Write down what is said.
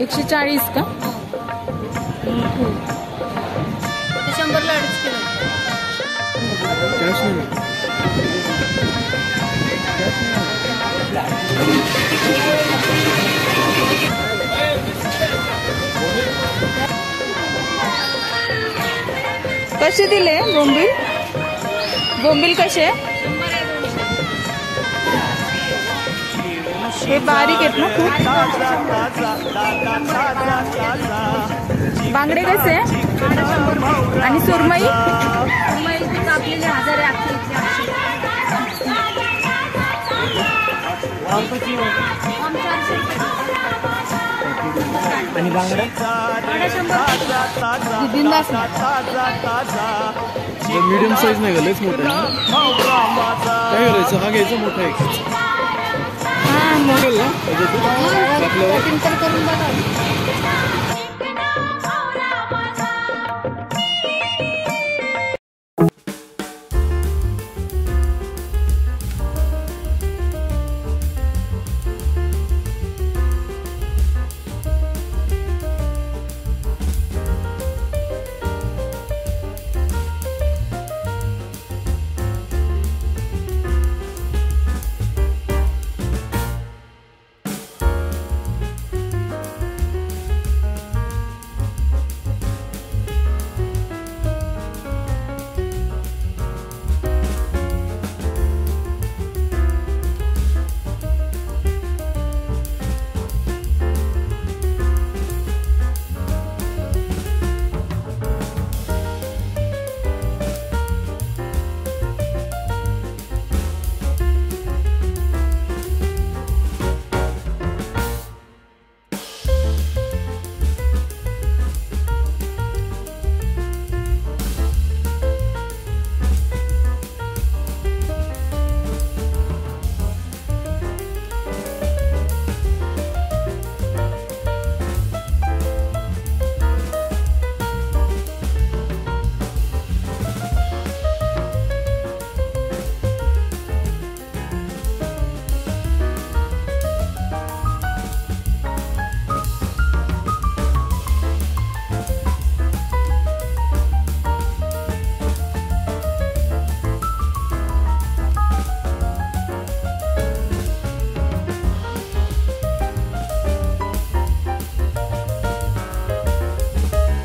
एकशे चाळीस का शंभरला अडीच किलो. कसे दिले बोंबील? बोंबील कसे? हे बारीक आहेत ना खूप. बांगडे कसे? आणि सुरमई. आणि बांगडा. मीडियम साईज नाही लयच मोठा आहे ना? काय करायचं? हा घ्यायचा मोठा आहे चालेल ना करून बघा